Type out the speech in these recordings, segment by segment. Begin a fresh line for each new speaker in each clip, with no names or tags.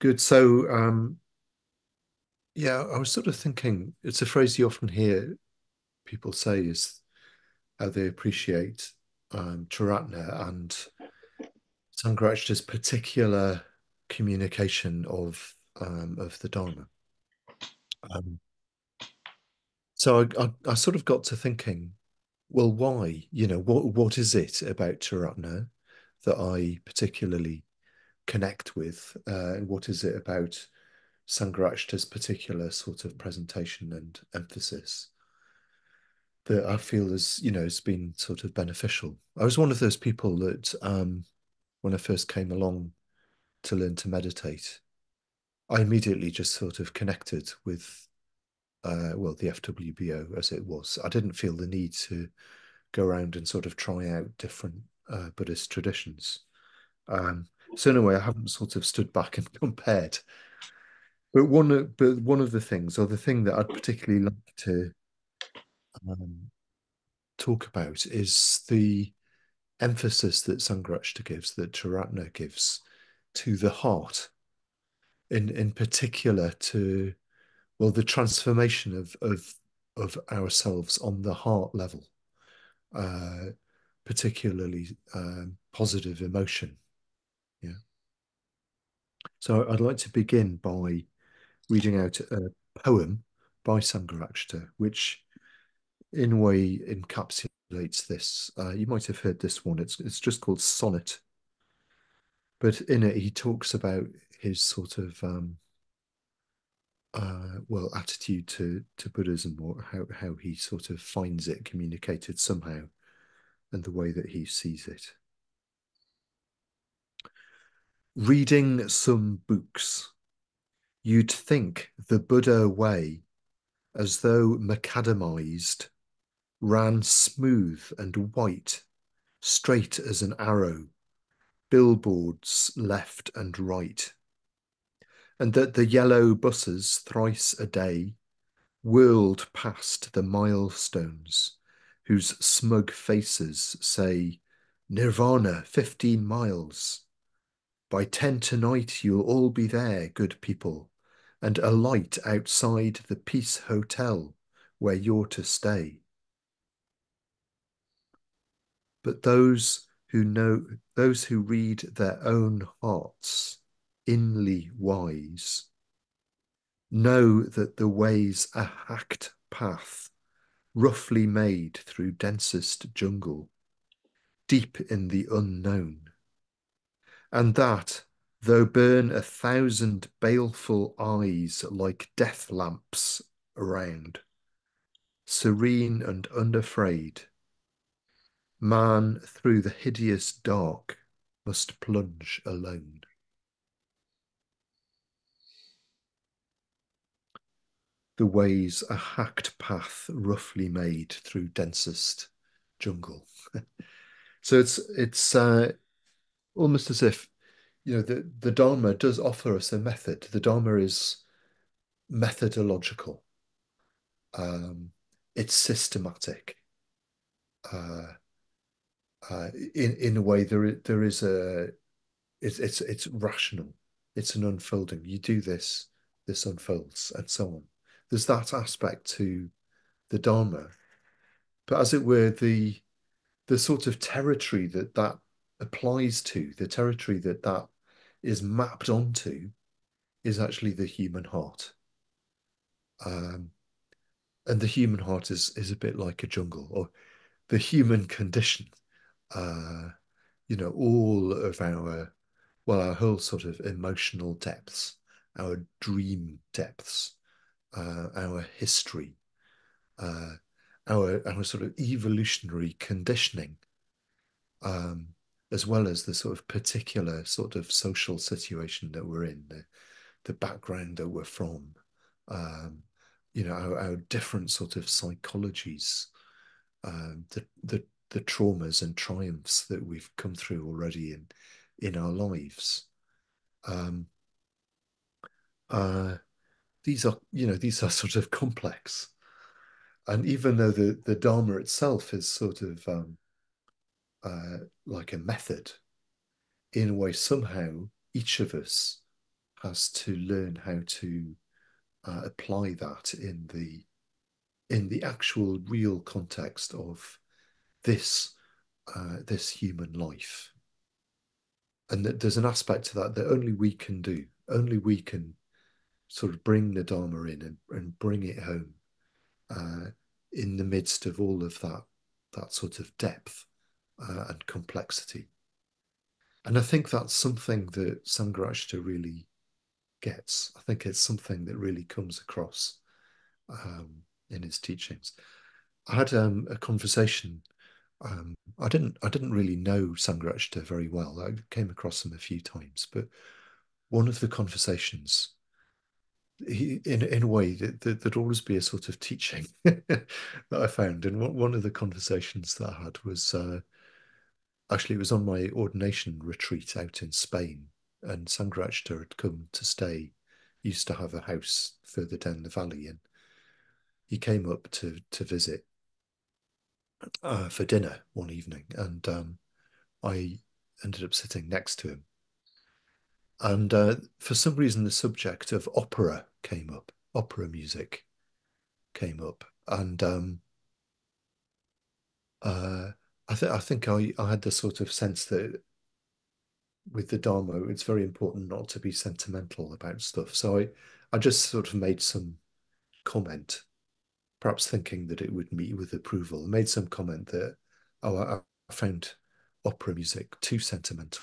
Good. So, um, yeah, I was sort of thinking, it's a phrase you often hear people say is how they appreciate um, Triratna and Sangharakshita's particular communication of um, of the Dharma. Um, so I, I, I sort of got to thinking, well, why? You know, what what is it about Triratna that I particularly connect with? Uh, and what is it about Sangharakshita's particular sort of presentation and emphasis that I feel has, you know, has been sort of beneficial. I was one of those people that um, when I first came along to learn to meditate, I immediately just sort of connected with, uh, well, the FWBO as it was. I didn't feel the need to go around and sort of try out different uh, Buddhist traditions. Um, so in a way, I haven't sort of stood back and compared. But one, of, but one of the things, or the thing that I'd particularly like to um, talk about, is the emphasis that Sangharakshita gives, that Triratna gives to the heart, in in particular to well the transformation of of of ourselves on the heart level, uh, particularly um, positive emotion. So I'd like to begin by reading out a poem by Sangharakshita, which in a way encapsulates this. Uh, you might have heard this one. It's it's just called Sonnet. But in it, he talks about his sort of um, uh, well attitude to to Buddhism, or how how he sort of finds it communicated somehow, and the way that he sees it. Reading some books, you'd think the Buddha way, as though macadamized, ran smooth and white, straight as an arrow, billboards left and right, and that the yellow buses thrice a day whirled past the milestones, whose smug faces say, Nirvana, 15 miles. By 10 tonight, you'll all be there, good people, and alight outside the Peace Hotel where you're to stay. But those who know, those who read their own hearts, inly wise, know that the way's a hacked path, roughly made through densest jungle, deep in the unknown, and that, though burn a thousand baleful eyes like death lamps around, serene and unafraid, Man through the hideous dark must plunge alone. The way's a hacked path roughly made through densest jungle. so it's it's uh, almost as if you know the the Dharma does offer us a method. The Dharma is methodological. Um, it's systematic. Uh, uh, in in a way there there is a it's it's it's rational. It's an unfolding. You do this, this unfolds, and so on. There's that aspect to the Dharma, but as it were, the the sort of territory that that applies to, the territory that that is mapped onto, is actually the human heart. Um, and the human heart is is a bit like a jungle, or the human condition uh, you know, all of our, well, our whole sort of emotional depths, our dream depths, uh, our history, uh, our our sort of evolutionary conditioning, um, as well as the sort of particular sort of social situation that we're in, the the background that we're from, um, you know, our, our different sort of psychologies, um, the the the traumas and triumphs that we've come through already in in our lives. Um, uh, these are, you know, these are sort of complex, and even though the the Dharma itself is sort of um, uh, like a method, in a way, somehow each of us has to learn how to uh, apply that in the in the actual real context of this uh, this human life. And that there's an aspect to that that only we can do. Only we can sort of bring the Dharma in and, and bring it home uh, in the midst of all of that that sort of depth uh, and complexity. And I think that's something that Sangharakshita really gets. I think it's something that really comes across um, in his teachings. I had um, a conversation. Um, I didn't. I didn't really know Sangharakshita very well. I came across him a few times, but one of the conversations, he, in in a way, that that there'd always be a sort of teaching that I found. And one of the conversations that I had was uh, actually it was on my ordination retreat out in Spain, and Sangharakshita had come to stay. Used to have a house further down the valley, and he came up to to visit uh, for dinner one evening, and um, I ended up sitting next to him. And uh, for some reason, the subject of opera came up, opera music came up, and um, uh, I think I think I, I had the sort of sense that with the Dharma, it's very important not to be sentimental about stuff. So I, I just sort of made some comment perhaps thinking that it would meet with approval, made some comment that, oh, I, I found opera music too sentimental.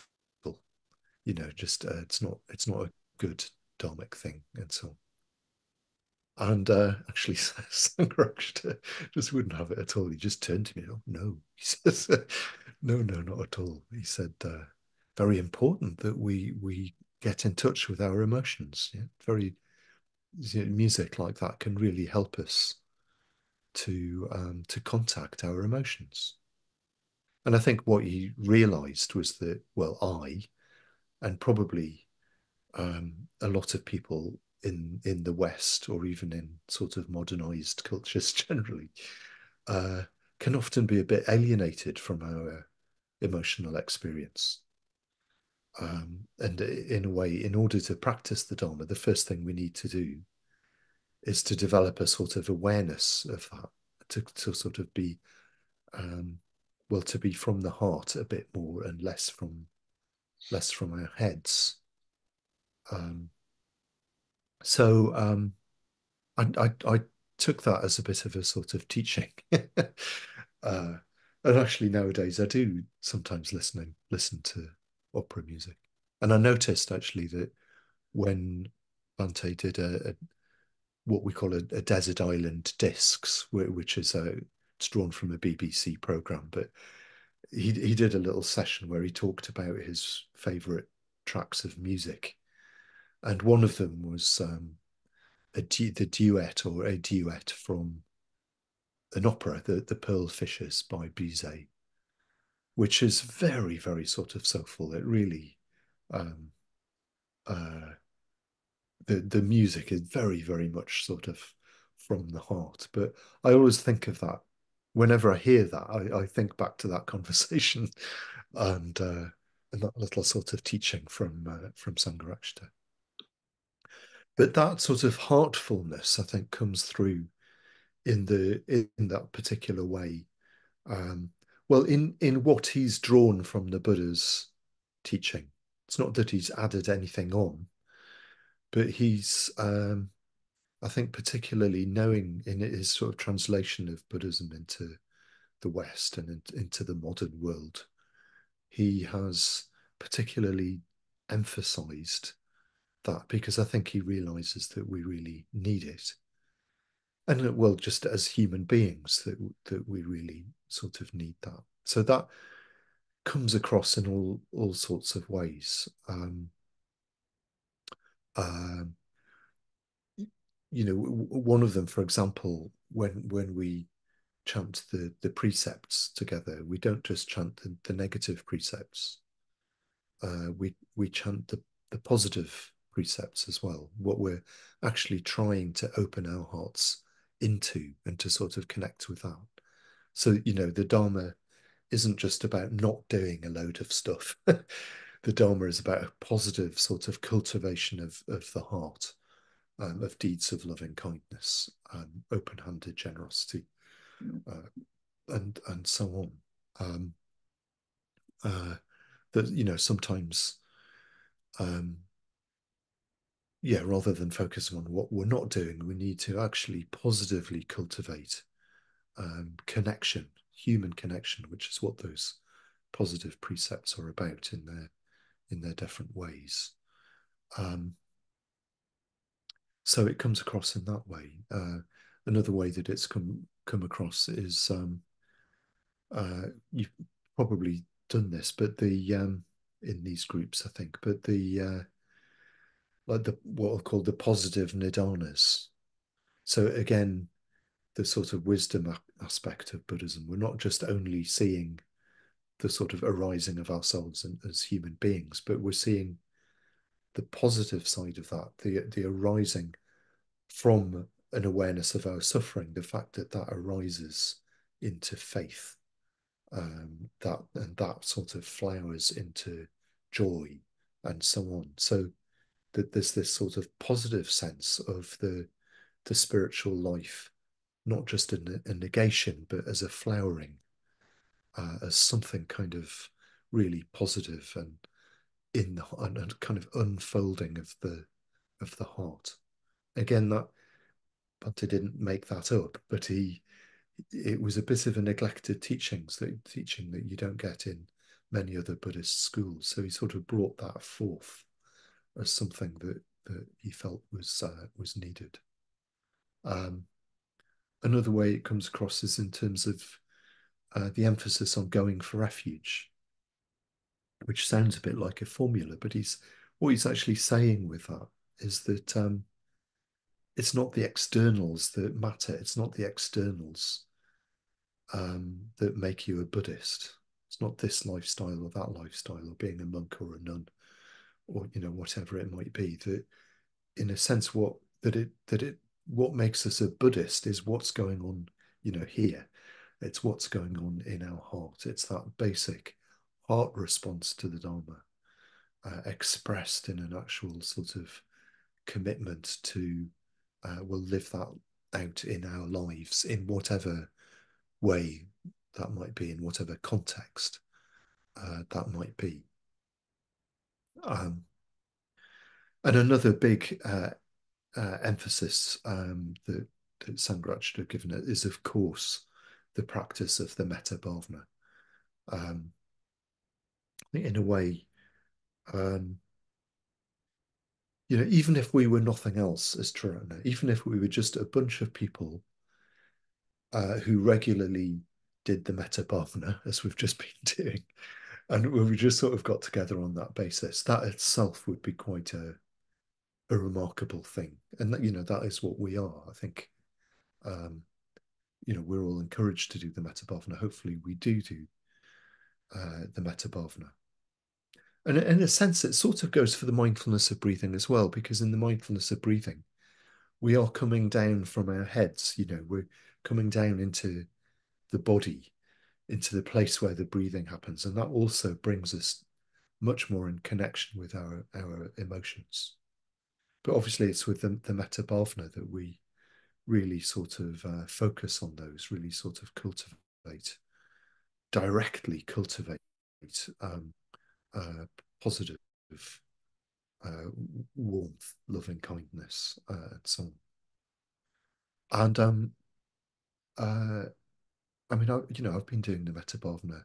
You know, just uh, it's not it's not a good dharmic thing, and so. And uh, actually, Sangharakshita just wouldn't have it at all. He just turned to me. Oh no, he says, no, no, not at all. He said, uh, very important that we we get in touch with our emotions. Yeah, very music like that can really help us to um, to contact our emotions. And I think what he realized was that, well, I, and probably um, a lot of people in in the West or even in sort of modernized cultures generally, uh, can often be a bit alienated from our emotional experience. Um, and in a way, in order to practice the Dharma, the first thing we need to do is to develop a sort of awareness of that, to, to sort of be, um, well, to be from the heart a bit more and less from, less from our heads. Um, so um, I, I, I took that as a bit of a sort of teaching. uh, and actually nowadays I do sometimes listening listen to opera music. And I noticed actually that when Bhante did a, a what we call a, a desert island discs, which is a it's drawn from a BBC program. But he he did a little session where he talked about his favourite tracks of music, and one of them was um, a the duet or a duet from an opera, the the Pearl Fishers by Bizet, which is very very sort of soulful. It really um, uh, the the music is very very much sort of from the heart. But I always think of that whenever I hear that. I, I think back to that conversation and uh, and that little sort of teaching from uh, from Sangharakshita. But that sort of heartfulness, I think, comes through in the in that particular way. Um, well, in in what he's drawn from the Buddha's teaching. It's not that he's added anything on, but he's um, I think particularly knowing in his sort of translation of Buddhism into the West and in, into the modern world, he has particularly emphasized that because I think he realizes that we really need it. And well, just as human beings, that that we really sort of need that. So that comes across in all all sorts of ways. Um, um, you know, one of them, for example, when when we chant the the precepts together, we don't just chant the, the negative precepts. Uh, we we chant the the positive precepts as well. What we're actually trying to open our hearts into and to sort of connect with that. So you know, the Dharma isn't just about not doing a load of stuff. the Dharma is about a positive sort of cultivation of, of the heart, um, of deeds of loving kindness, um, open-handed generosity, uh, and and so on. Um, uh, that you know sometimes, um, yeah, rather than focusing on what we're not doing, we need to actually positively cultivate um, connection, human connection, which is what those positive precepts are about in their in their different ways. Um, so it comes across in that way. Uh, another way that it's come come across is um, uh, you've probably done this, but the um, in these groups, I think, but the uh, like the what are called the positive nidanas. So again, the sort of wisdom aspect of Buddhism. We're not just only seeing the sort of arising of ourselves and, as human beings, but we're seeing the positive side of that, the the arising from an awareness of our suffering, the fact that that arises into faith, um, that and that sort of flowers into joy and so on. So that there's this sort of positive sense of the the spiritual life, not just a, a negation, but as a flowering, uh, as something kind of really positive and in the and kind of unfolding of the of the heart. Again, that Bhante didn't make that up, but he it was a bit of a neglected teachings that teaching that you don't get in many other Buddhist schools. So he sort of brought that forth as something that that he felt was uh, was needed. Um, another way it comes across is in terms of uh, the emphasis on going for refuge, which sounds a bit like a formula, but he's what he's actually saying with that is that um, it's not the externals that matter. It's not the externals um, that make you a Buddhist. It's not this lifestyle or that lifestyle or being a monk or a nun or you know whatever it might be. That in a sense, what that it that it what makes us a Buddhist is what's going on, you know, here. It's what's going on in our heart. It's that basic heart response to the Dharma, uh, expressed in an actual sort of commitment to uh, will live that out in our lives in whatever way that might be, in whatever context uh, that might be. Um, and another big uh, uh, emphasis um, that, that Sangha should have given it is, of course, the practice of the metta bhavana. Um, in a way, um, you know, even if we were nothing else as Triratna, even if we were just a bunch of people uh, who regularly did the metta bhavana, as we've just been doing, and we just sort of got together on that basis, that itself would be quite a a remarkable thing. And that, you know, that is what we are. I think, um, you know, we're all encouraged to do the metta bhavana. Hopefully, we do do uh, the metta bhavana. And in a sense, it sort of goes for the mindfulness of breathing as well, because in the mindfulness of breathing, we are coming down from our heads, you know, we're coming down into the body, into the place where the breathing happens. And that also brings us much more in connection with our, our emotions. But obviously, it's with the, the metta bhavana that we really sort of uh, focus on those, really sort of cultivate, directly cultivate um, uh, positive uh, warmth, loving kindness, uh, and so on. And um, uh, I mean, I, you know, I've been doing the metta bhavana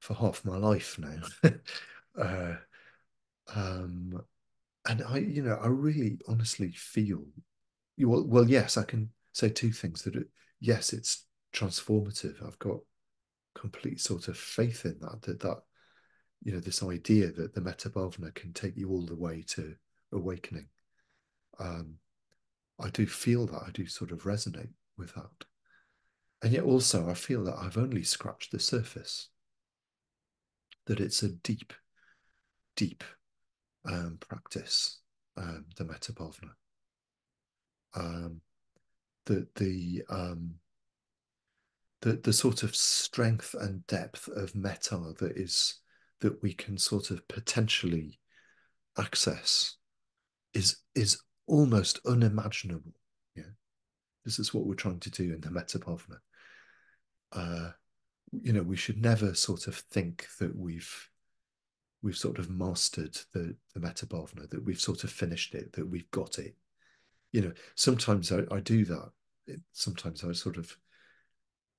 for half my life now. uh, um, and I, you know, I really honestly feel, well, well, yes, I can say two things that, it, yes, it's transformative. I've got complete sort of faith in that, that, that you know, this idea that the metta bhavana can take you all the way to awakening. Um, I do feel that, I do sort of resonate with that. And yet also I feel that I've only scratched the surface, that it's a deep, deep um, practice, um, the metta bhavana. Um, the the um, the the sort of strength and depth of metta that is that we can sort of potentially access is is almost unimaginable. Yeah, this is what we're trying to do in the Metta. Uh, you know, we should never sort of think that we've we've sort of mastered the the Bhavana, that we've sort of finished it, that we've got it. You know, sometimes I, I do that. Sometimes I sort of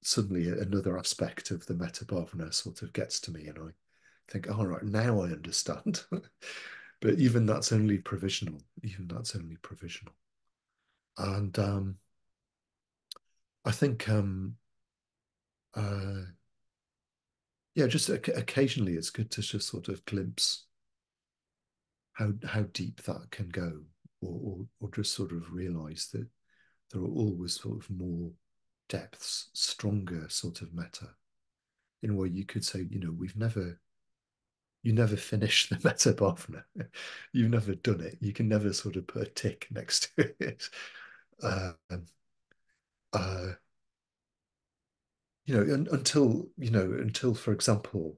suddenly another aspect of the Bhavana sort of gets to me, and I think, all right, now I understand. but even that's only provisional. Even that's only provisional. And um, I think, um, uh, yeah, just occasionally it's good to just sort of glimpse how how deep that can go, or or, or just sort of realize that there are always sort of more depths, stronger sort of metta. In a way, you could say, you know, we've never you never finish the Metta Bhavana. You've never done it. You can never sort of put a tick next to it. Um, uh, you know, un until, you know, until, for example,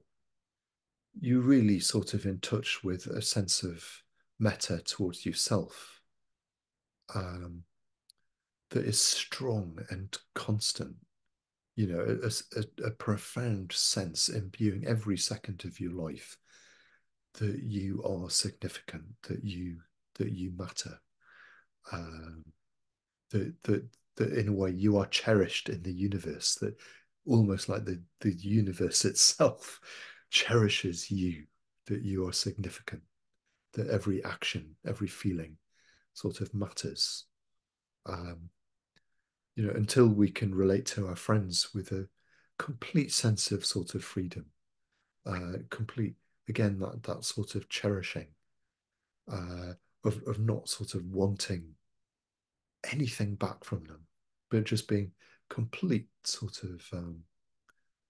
you really sort of in touch with a sense of metta towards yourself um, that is strong and constant. You know, a, a, a profound sense imbuing every second of your life that you are significant, that you that you matter, um, that that that in a way you are cherished in the universe. That almost like the the universe itself cherishes you. That you are significant. That every action, every feeling, sort of matters. Um, you know, until we can relate to our friends with a complete sense of sort of freedom, uh, complete again that that sort of cherishing uh, of of not sort of wanting anything back from them, but just being complete sort of um,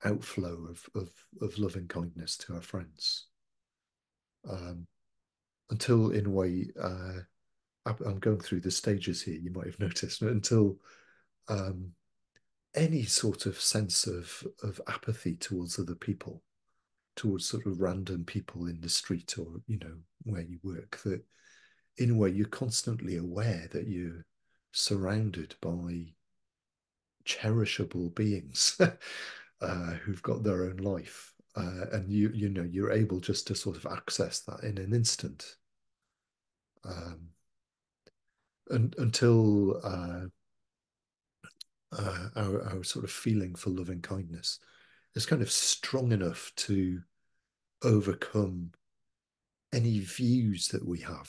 outflow of, of of loving kindness to our friends. Um, until in a way, uh, I'm going through the stages here. You might have noticed until um, any sort of sense of of apathy towards other people towards sort of random people in the street or you know where you work that in a way you're constantly aware that you're surrounded by cherishable beings uh, who've got their own life uh, and you you know you're able just to sort of access that in an instant. Um, and, until uh, uh, our, our sort of feeling for loving kindness is kind of strong enough to overcome any views that we have,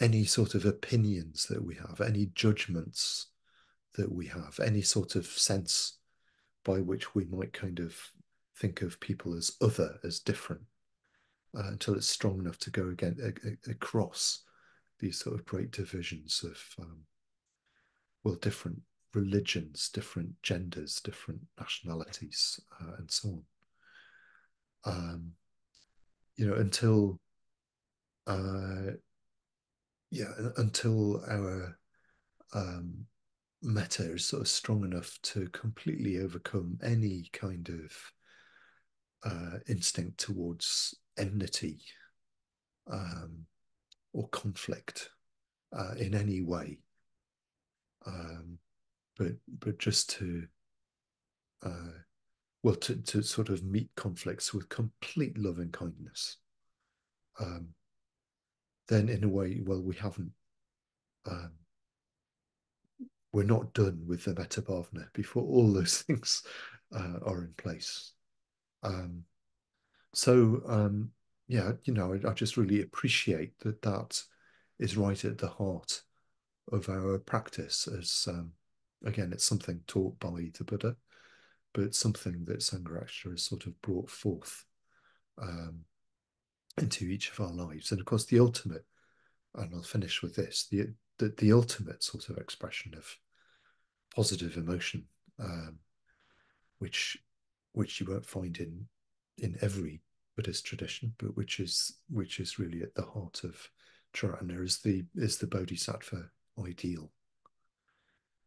any sort of opinions that we have, any judgments that we have, any sort of sense by which we might kind of think of people as other, as different, uh, until it's strong enough to go again a, a, across these sort of great divisions of um, well, different religions, different genders, different nationalities, uh, and so on. Um, you know, until uh, yeah, until our um, metta is sort of strong enough to completely overcome any kind of uh, instinct towards enmity um, or conflict uh, in any way. Um, but but just to uh, well to, to sort of meet conflicts with complete love and kindness um, then in a way well we haven't um, we're not done with the metta bhavana before all those things uh, are in place um, so um, yeah you know I, I, just really appreciate that that is right at the heart of our practice as um, again, it's something taught by the Buddha, but something that Sangharakshita has sort of brought forth um, into each of our lives. And of course, the ultimate, and I'll finish with this, the the, the ultimate sort of expression of positive emotion, um, which which you won't find in in every Buddhist tradition, but which is which is really at the heart of Triratna is the is the Bodhisattva ideal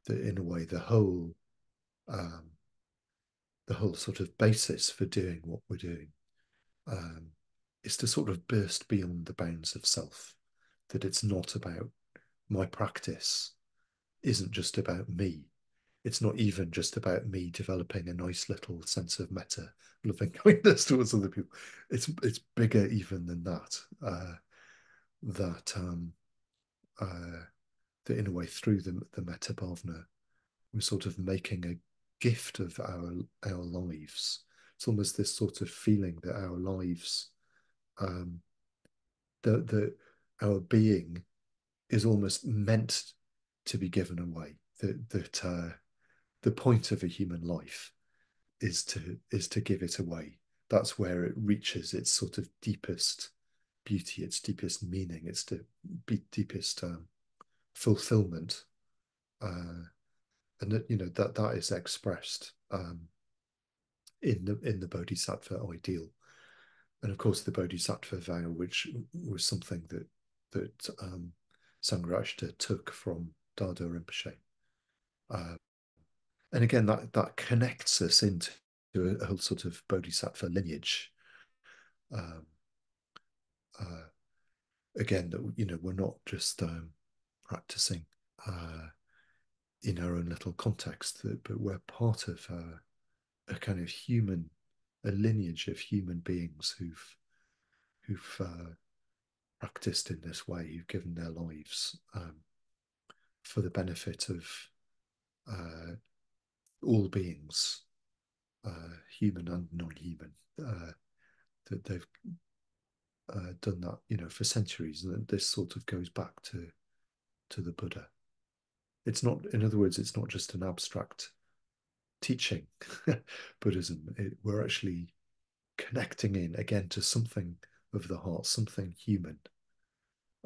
That in a way the whole um, the whole sort of basis for doing what we're doing um, is to sort of burst beyond the bounds of self. That it's not about my practice, isn't just about me. It's not even just about me developing a nice little sense of metta, loving kindness towards other people. It's it's bigger even than that. Uh, that um, uh, that in a way through the the metta bhavana, we're sort of making a gift of our our lives. It's almost this sort of feeling that our lives, um, that the our being is almost meant to be given away. That that uh, the point of a human life is to is to give it away. That's where it reaches its sort of deepest beauty, its deepest meaning, its de- deepest um, fulfillment. Uh, and that you know that that is expressed um, in the in the bodhisattva ideal, and of course the bodhisattva vow, which was something that that um, took from Dhardo Rinpoche. Uh, and again, that that connects us into a, a whole sort of bodhisattva lineage. Um, uh, again, that you know we're not just um, practicing uh, in our own little context, but we're part of a kind of human, a lineage of human beings who've who've uh, practiced in this way, who've given their lives um, for the benefit of uh, all beings, uh, human and non-human. Uh, that they've uh, done that, you know, for centuries, and this sort of goes back to to the Buddha it's not in other words it's not just an abstract teaching buddhism it, we're actually connecting in again to something of the heart something human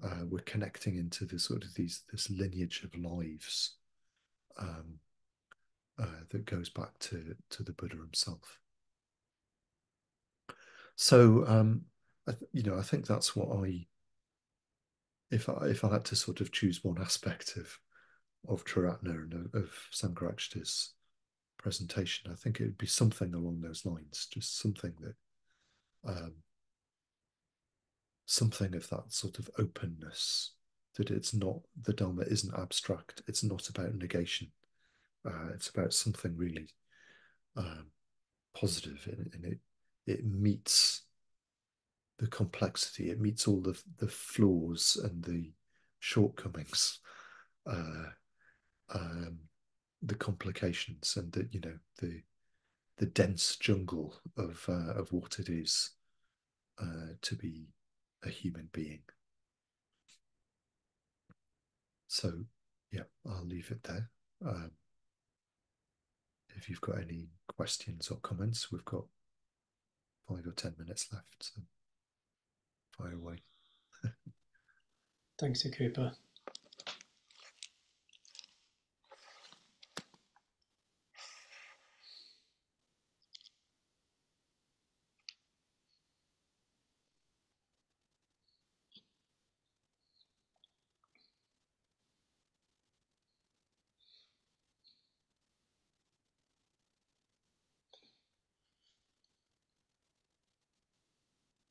uh, we're connecting into this sort of these this lineage of lives um, uh, that goes back to to the buddha himself so um, I, you know i think that's what i if I if I had to sort of choose one aspect of of Triratna and of, Sangharakshita's presentation. I think it would be something along those lines, just something that, um, something of that sort of openness, that it's not, the Dharma isn't abstract, it's not about negation, uh, it's about something really um, positive and, and it, it meets the complexity, it meets all the, the flaws and the shortcomings uh, um, the complications and the you know the the dense jungle of uh, of what it is uh, to be a human being. So yeah, I'll leave it there. Um, if you've got any questions or comments, we've got five or ten minutes left. So fire away.
Thanks, Akuppa.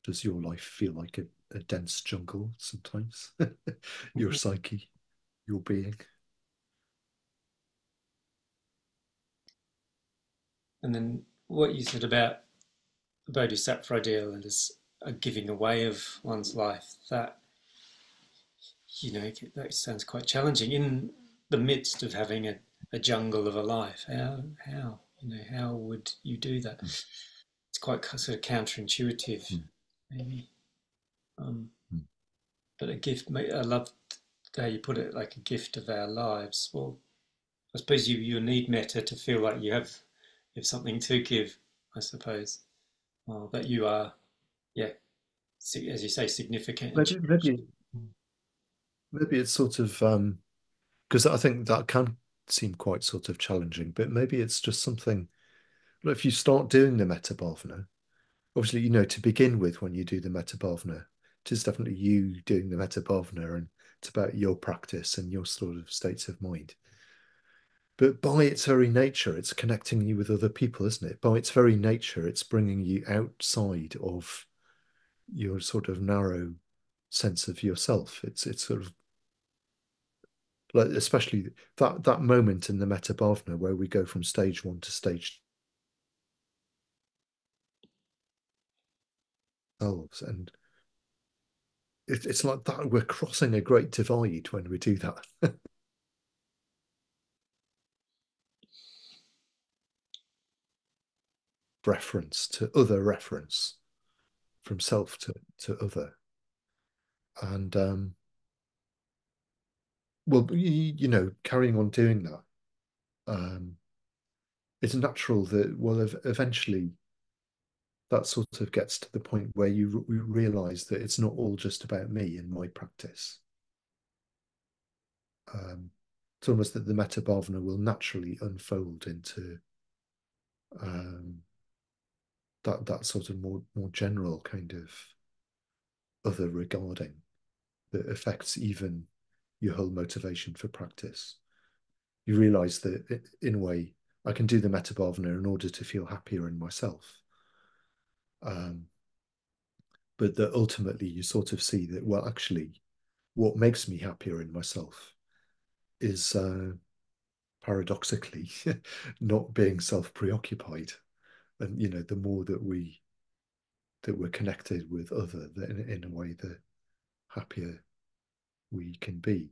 Does your life feel like a, a dense jungle sometimes? your mm-hmm. psyche, your being.
And then what you said about the Bodhisattva ideal and as a giving away of one's life, that you know that sounds quite challenging in the midst of having a, a jungle of a life. How how you know how would you do that? Mm. It's quite sort of counterintuitive. Mm maybe. Um, mm. But a gift, I love how you put it, like a gift of our lives. Well, I suppose you you need metta to feel like you have you have something to give. I suppose uh, that you are, yeah, as you say, significant.
Maybe maybe, maybe it's sort of because um, I think that can seem quite sort of challenging, but maybe it's just something. If you start doing the metta bhavana, obviously, you know, to begin with, when you do the metta bhavana, it is definitely you doing the metta bhavana, and it's about your practice and your sort of states of mind. But by its very nature, it's connecting you with other people, isn't it? By its very nature, it's bringing you outside of your sort of narrow sense of yourself. It's it's sort of like especially that that moment in the Metta Bhavana where we go from stage one to stage selves and it, it's like that we're crossing a great divide when we do that. Reference to other reference from self to, to other. And um well you, you know carrying on doing that um it's natural that well eventually that sort of gets to the point where you re realize that it's not all just about me and my practice. Um, it's almost that the metta bhavana will naturally unfold into um, that that sort of more more general kind of other regarding that affects even your whole motivation for practice. You realize that in a way, I can do the metta bhavana in order to feel happier in myself um, but that ultimately you sort of see that, well, actually, what makes me happier in myself is uh, paradoxically not being self preoccupied. And, you know, the more that we, that we're connected with other, in, in a way, the happier we can be.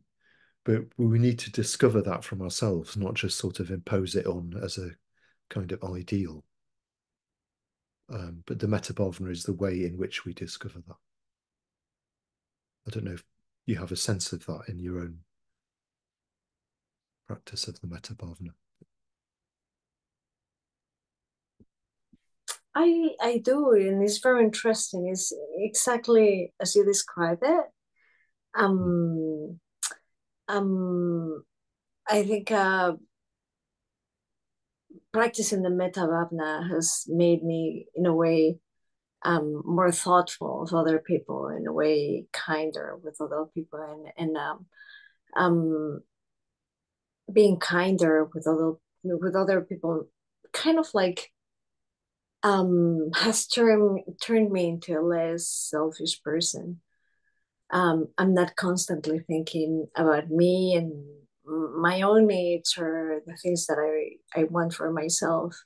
But we need to discover that from ourselves, not just sort of impose it on as a kind of ideal. Um, but the metta bhavana is the way in which we discover that. I don't know if you have a sense of that in your own practice of the metta bhavana.
I I do, and it's very interesting. It's exactly as you describe it. Um, um, I think uh, practicing the metta has made me, in a way, um, more thoughtful of other people, in a way, kinder with other people, and and um, um, being kinder with other with other people, kind of like um, has turned turned me into a less selfish person. Um, I'm not constantly thinking about me and my own needs or the things that I, I want for myself.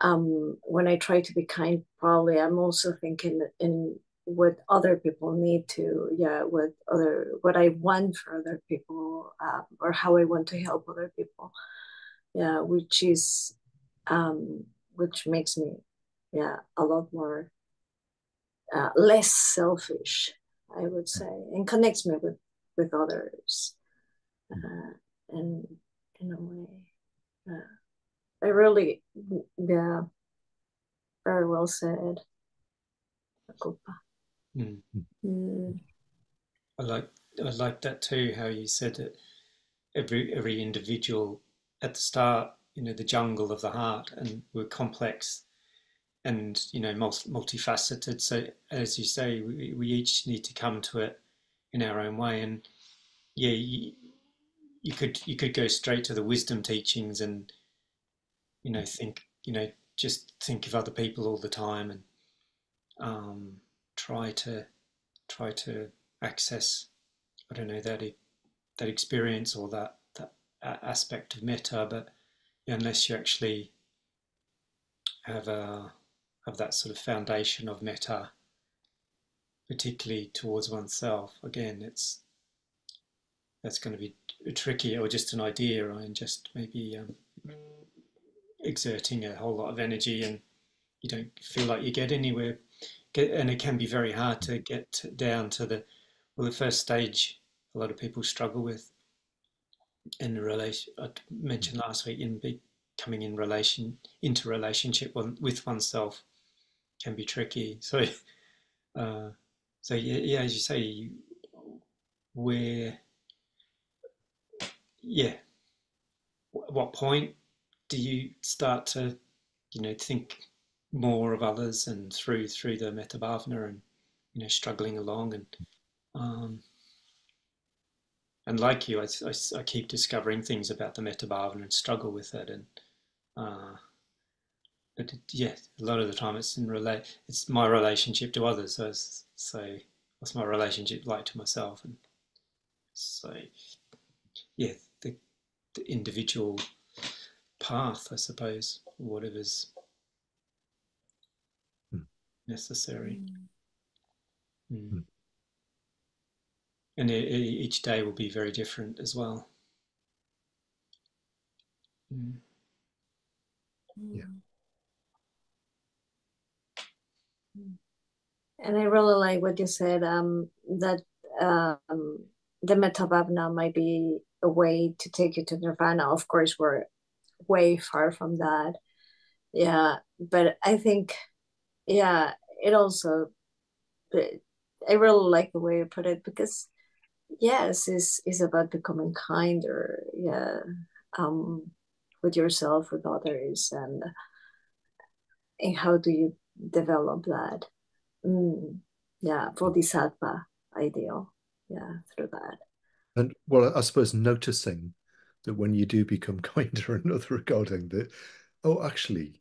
Um, when I try to be kind, probably I'm also thinking in what other people need to, yeah, what other what I want for other people, uh, or how I want to help other people, yeah, which is, um, which makes me, yeah, a lot more uh, less selfish, I would say, and connects me with with others uh, in in a way. Uh, I really, yeah, very well said.
Mm. Mm. I like I like that too. How you said that every every individual at the start, you know, the jungle of the heart, and we're complex and you know multifaceted. So as you say, we, we each need to come to it in our own way. And yeah, you, you could you could go straight to the wisdom teachings and you know think you know just think of other people all the time and um, try to try to access I don't know that that experience or that that aspect of metta, but unless you actually have a have that sort of foundation of metta, particularly towards oneself, again, it's that's going to be tricky or just an idea right? and just maybe um, exerting a whole lot of energy and you don't feel like you get anywhere get, and it can be very hard to get down to the well the first stage a lot of people struggle with in the relation I mentioned last week in coming in relation into relationship with oneself can be tricky so uh, so yeah, yeah as you say where yeah, at what point do you start to, you know, think more of others and through through the metta bhavana and you know struggling along and um, and like you, I, I, I, keep discovering things about the metta bhavana and struggle with it and uh, but it, yeah, a lot of the time it's in relate it's my relationship to others. So So what's my relationship like to myself? And so yeah, the, the individual path, I suppose, whatever's
Hmm.
necessary.
Mm.
Mm.
Hmm.
And e- e- each day will be very different as well. Mm.
Yeah.
Mm. And I really like what you said, um, that um, the metta bhavana might be a way to take you to Nirvana. Of course, we're way far from that. Yeah, but I think, yeah, it also, I really like the way you put it because, yes, it's, it's about becoming kinder, yeah, um, with yourself, with others, and and how do you develop that? Mm, yeah, bodhisattva ideal. Yeah, through that.
And well, I suppose noticing that when you do become kinder and other regarding that, oh, actually,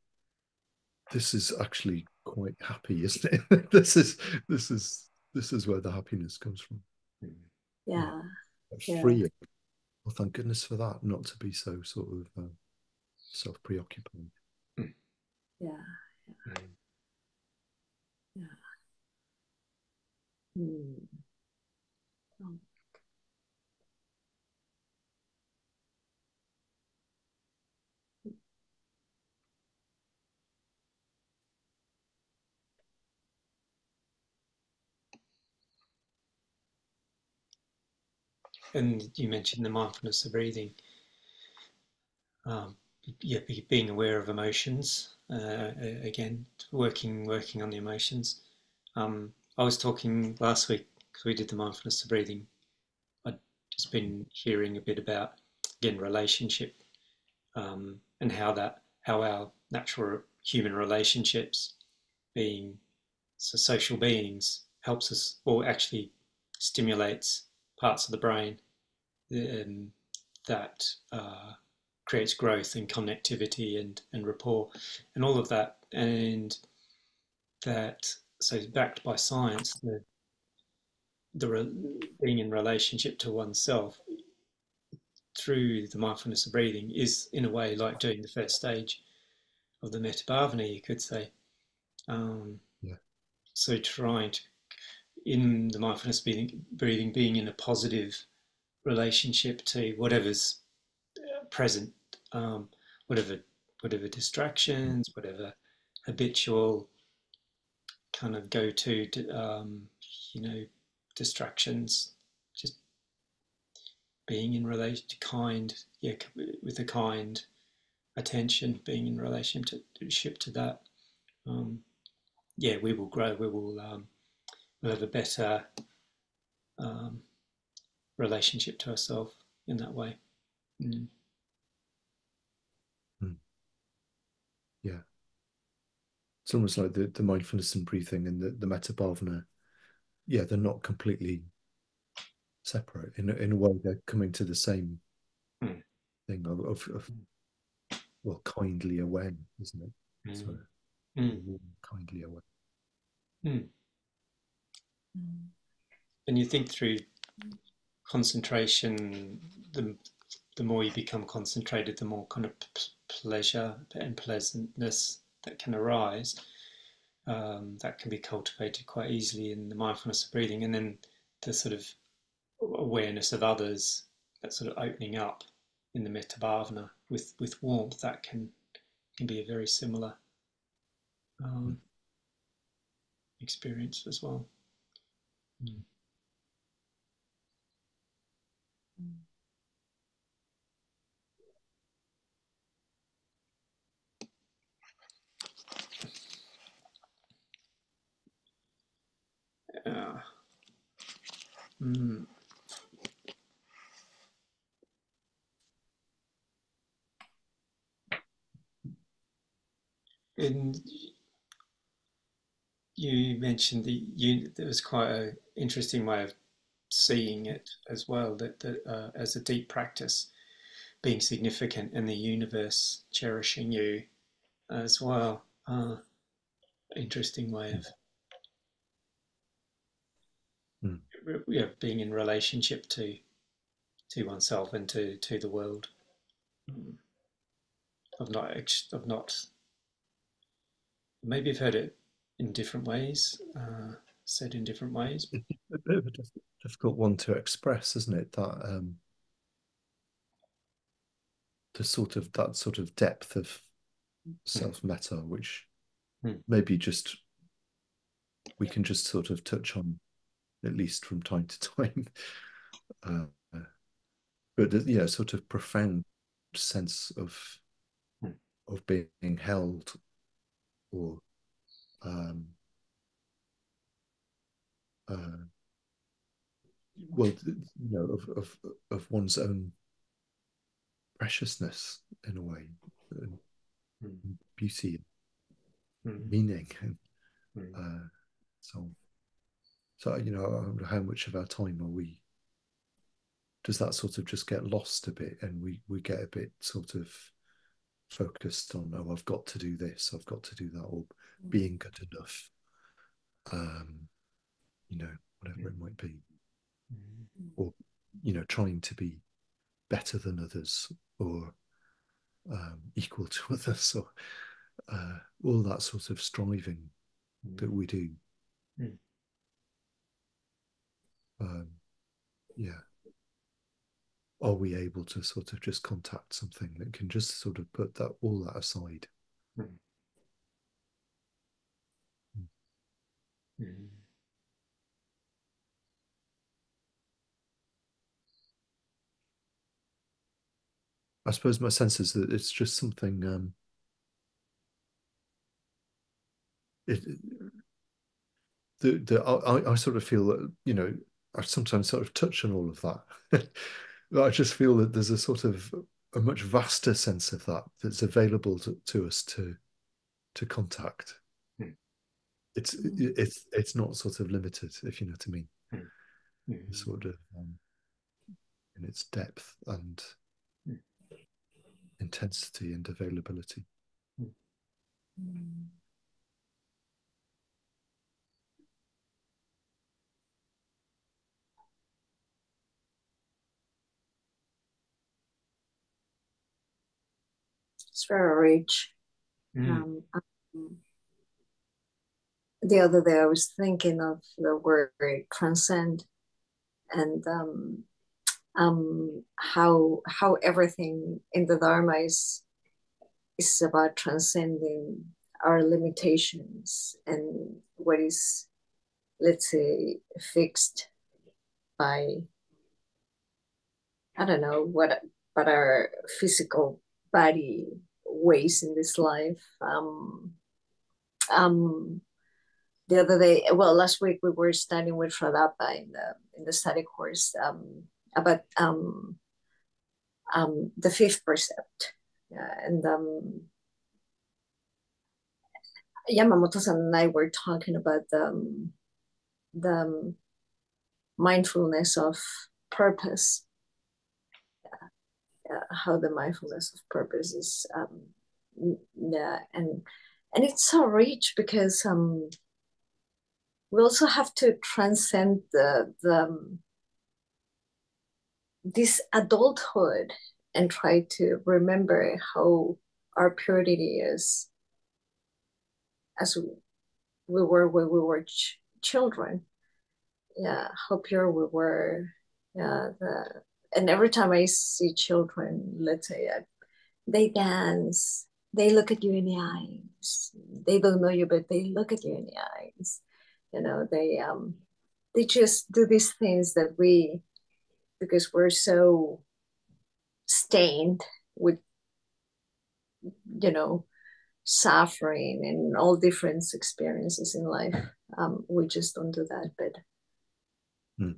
this is actually quite happy, isn't it? this is this is this is where the happiness comes from.
Yeah. Yeah.
Freeing. Well, thank goodness for that, not to be so sort of uh, self preoccupied.
Yeah.
Mm.
Hmm. Oh.
And you mentioned the mindfulness of breathing. Um, yeah, be, being aware of emotions. Uh, again, working working on the emotions. Um, I was talking last week because we did the mindfulness of breathing. I'd just been hearing a bit about again relationship um, and how that how our natural human relationships, being so social beings, helps us or actually stimulates parts of the brain um, that uh, creates growth and connectivity and, and rapport and all of that. And that, so backed by science, the, the re, being in relationship to oneself through the mindfulness of breathing is in a way like doing the first stage of the metta bhavana, you could say. Um,
Yeah.
So trying to, in the mindfulness breathing, breathing, being in a positive relationship to whatever's uh, present, um, whatever whatever distractions, whatever habitual kind of go to, um, you know, distractions, just being in relation to kind, yeah, with a kind attention, being in relationship to that. Um, yeah, we will grow. We will we'll have a better um, relationship to ourselves in that way. Mm.
Mm. Yeah. It's almost like the, the mindfulness and breathing and the, the metta bhavana. Yeah, they're not completely separate. In a, in a way, they're coming to the same
Mm.
thing of, of, of, well, kindly awareness, isn't it?
Mm.
So,
Mm.
kindly aware.
And you think through concentration, the the more you become concentrated, the more kind of pleasure and pleasantness that can arise. Um, that can be cultivated quite easily in the mindfulness of breathing, and then the sort of awareness of others, that sort of opening up in the metta bhavana with with warmth. That can can be a very similar um, experience as well. Mm. Yeah. Mm. And mentioned that you there was quite an interesting way of seeing it as well that, that uh, as a deep practice being significant in the universe cherishing you as well uh, interesting way of
Mm.
yeah, being in relationship to to oneself and to to the world. I've not I've not maybe I've heard it in different ways, uh, said in different ways.
A bit of a difficult one to express, isn't it? That um, the sort of that sort of depth of self metta, which
Mm.
maybe just we can just sort of touch on at least from time to time. Uh, but yeah, sort of profound sense of
Mm.
of being held or um, uh, well, you know, of, of of one's own preciousness in a way, and
Mm.
beauty,
Mm.
meaning, and
Mm.
uh, so on. So you know, how much of our time are we? Does that sort of just get lost a bit, and we we get a bit sort of focused on oh, I've got to do this, I've got to do that, or being good enough, um, you know, whatever it might be,
Mm.
or you know, trying to be better than others or um, equal to others, or uh, all that sort of striving that we do.
Mm.
Um, yeah. Are we able to sort of just contact something that can just sort of put that all that aside?
Mm.
I suppose my sense is that it's just something. Um, it, the the I, I sort of feel that you know I sometimes sort of touch on all of that. I just feel that there's a sort of a much vaster sense of that that's available to, to us to to contact.
Hmm.
It's it's it's not sort of limited, if you know what I mean.
Mm.
Sort of um, in its depth and
Hmm.
intensity and availability.
It's very rich.
Mm.
Um, um, the other day, I was thinking of the word transcend, and um, um, how how everything in the Dharma is is about transcending our limitations and what is, let's say, fixed by I don't know what but our physical body ways in this life. Um, um, the other day, well, last week we were studying with Fradapa in the in the study course um, about um, um, the fifth precept, yeah, and um, Yamamoto-san and I were talking about the um, the um, mindfulness of purpose. How the mindfulness of purpose is um, yeah and and it's so rich because um we also have to transcend the the um, this adulthood and try to remember how our purity is as we, we were when we were ch- children yeah how pure we were yeah the and every time I see children, let's say uh, they dance, they look at you in the eyes. They don't know you, but they look at you in the eyes. You know, they um, they just do these things that we, because we're so stained with, you know, suffering and all different experiences in life. Um, we just don't do that, but.
Hmm.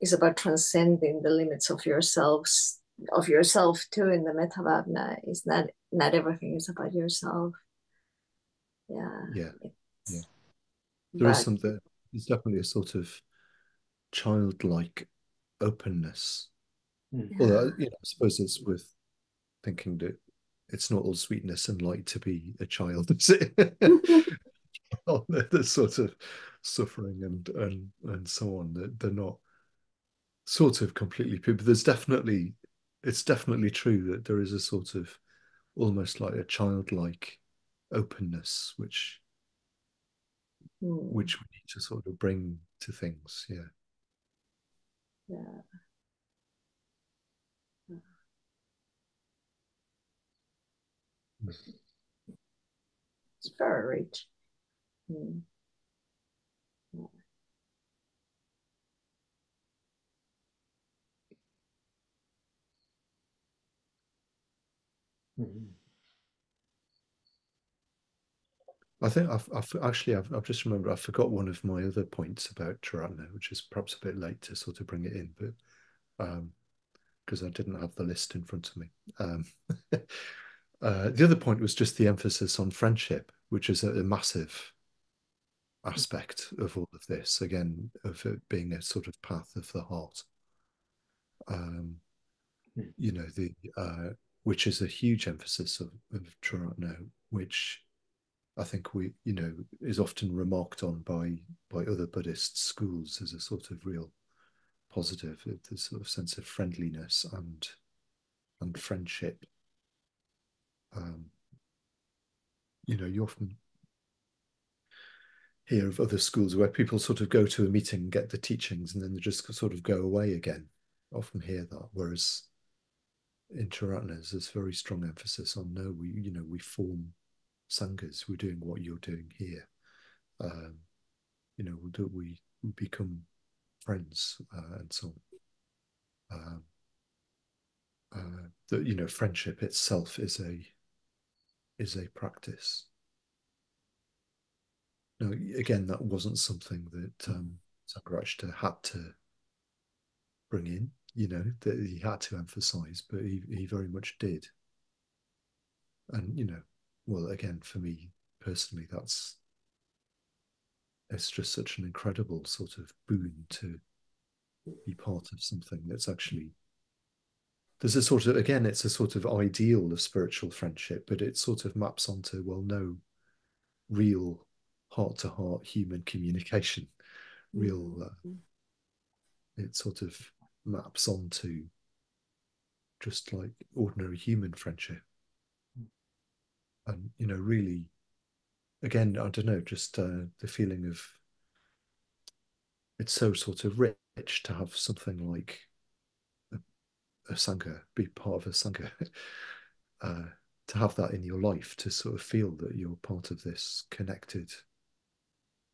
It's about transcending the limits of yourselves of yourself too in the metta bhavana is not not everything is about yourself yeah
Yeah, yeah. There is
but-
something. There's definitely a sort of childlike openness.
Mm.
Although you know, I suppose it's with thinking that it's not all sweetness and light to be a child, is it? well, the sort of suffering and and and so on. That they're not sort of completely pure, but there's definitely it's definitely true that there is a sort of almost like a childlike openness which
Mm.
which we need to sort of bring to things. Yeah.
Yeah. It's very rich. Mm.
Mhm.
I think I've, I've actually I've, I've just remembered I forgot one of my other points about Triratna, which is perhaps a bit late to sort of bring it in, but um because I didn't have the list in front of me. Um, uh, the other point was just the emphasis on friendship, which is a, a massive aspect of all of this. Again, of it being a sort of path of the heart. Um,
Hmm.
you know the uh, which is a huge emphasis of, of Triratna, which I think we, you know, is often remarked on by by other Buddhist schools as a sort of real positive, the sort of sense of friendliness and and friendship. Um, you know, you often hear of other schools where people sort of go to a meeting, get the teachings, and then they just sort of go away again. I often hear that, whereas in Triratnas, there's very strong emphasis on no, we, you know, we form sanghas. We're doing what you're doing here. Um, you know, we we, become friends uh, and so on. Um, uh, that you know, friendship itself is a is a practice. Now, again, that wasn't something that um, had to bring in. You know, that he had to emphasize, but he, he very much did. And you know, well, again, for me personally, that's it's just such an incredible sort of boon to be part of something that's actually there's a sort of again it's a sort of ideal of spiritual friendship but it sort of maps onto well no real heart to heart human communication. Real uh, it sort of maps onto just like ordinary human friendship and you know really again i don't know just uh, the feeling of it's so sort of rich to have something like a, a sangha be part of a sangha uh, to have that in your life to sort of feel that you're part of this connected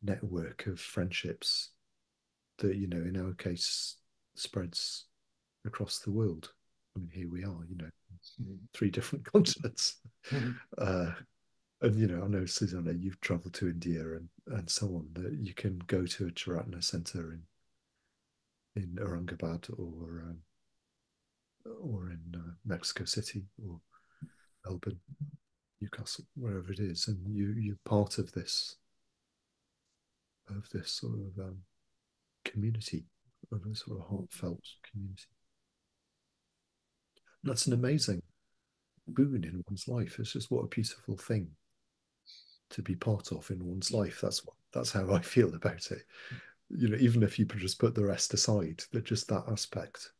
network of friendships that you know in our case spreads across the world i mean here we are you know
Mhm.
three different continents. Uh, and you know, I know Susanna, you've travelled to India and and so on. That you can go to a Triratna centre in in Aurangabad or um, or in uh, Mexico City or Melbourne, Newcastle, wherever it is, and you you're part of this of this sort of um, community, of a sort of heartfelt community. That's an amazing boon in one's life. It's just what a beautiful thing to be part of in one's life. That's what that's how I feel about it. You know, even if you just put the rest aside, that just that aspect.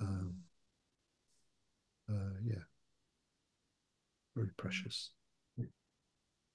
Um, uh, yeah, very precious.